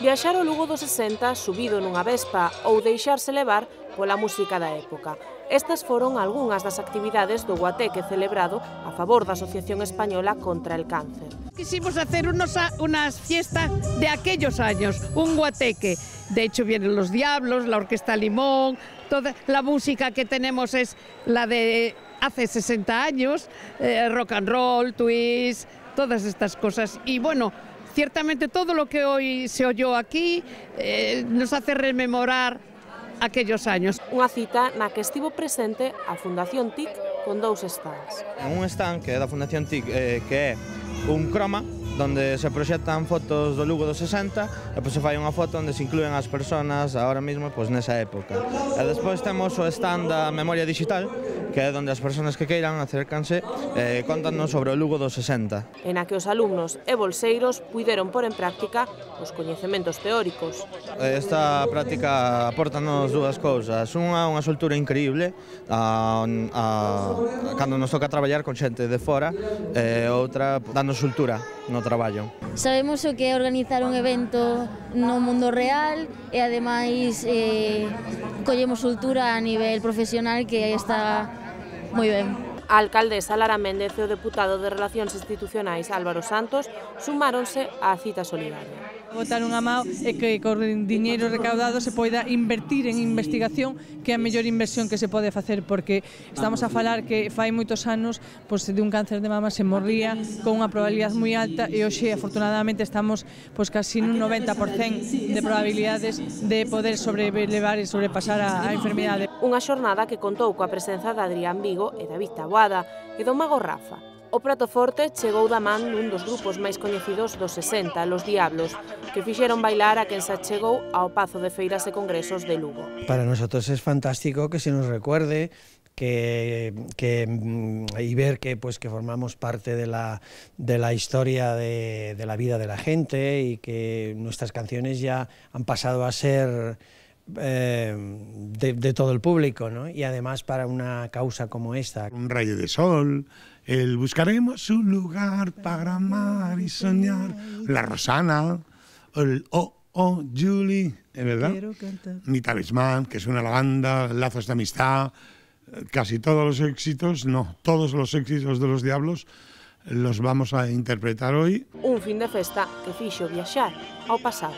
viaxar o Lugo dos 60 subido nunha vespa ou deixarse levar pola música da época. Estas foron algunhas das actividades do Guateque celebrado a favor da Asociación Española contra el Cáncer. Quisimos hacer unos, unas fiestas de aquellos años, un guateque. De hecho vienen los diablos, la orquesta Limón, toda la música que tenemos es la de hace 60 años, eh, rock and roll, twist, todas estas cosas. Y bueno, ciertamente todo lo que hoy se oyó aquí eh, nos hace rememorar aquellos años. Unha cita na que estivo presente a Fundación TIC con dous stands. Un stand que é da Fundación TIC eh, que é un croma donde se proxectan fotos do Lugo dos 60 e pois se fai unha foto onde se incluen as persoas agora mesmo pois nesa época. E despois temos o stand da memoria digital, que é onde as persoas que queiran acércanse e eh, contannos sobre o Lugo dos 60. En a que os alumnos e bolseiros puideron pôr en práctica os coñecementos teóricos. Esta práctica aportanos dúas cousas. Unha, unha soltura increíble a, a, cando nos toca traballar con xente de fora e outra, dando soltura no traballo. Sabemos o que é organizar un evento no mundo real e ademais eh, collemos cultura a nivel profesional que está moi ben. A alcaldesa Lara Méndez e o deputado de Relacións Institucionais Álvaro Santos sumáronse á cita solidaria botar unha mao e que co diñeiro recaudado se poida invertir en investigación que é a mellor inversión que se pode facer porque estamos a falar que fai moitos anos pois, de un cáncer de mama se morría con unha probabilidade moi alta e hoxe afortunadamente estamos pois, casi nun 90% de probabilidades de poder sobrelevar e sobrepasar a, a enfermidade. Unha xornada que contou coa presenza de Adrián Vigo e David Taboada e do Mago Rafa, O prato forte chegou da man dun dos grupos máis coñecidos dos 60, Los Diablos, que fixeron bailar a quen se chegou ao Pazo de Feiras e Congresos de Lugo. Para nosotros es fantástico que se nos recuerde mm, y ver que pues que formamos parte de la, de la historia de la vida de la gente y que nuestras canciones ya han pasado a ser eh, de, de, todo el público, ¿no? Y además para una causa como esta. Un rayo de sol, el buscaremos un lugar para amar y soñar. La Rosana, el Oh, oh, Julie, ¿es verdad? Mi talismán, que es una lavanda, lazos de amistad, casi todos los éxitos, no, todos los éxitos de los diablos los vamos a interpretar hoy. Un fin de festa que fixo viaxar ao pasado.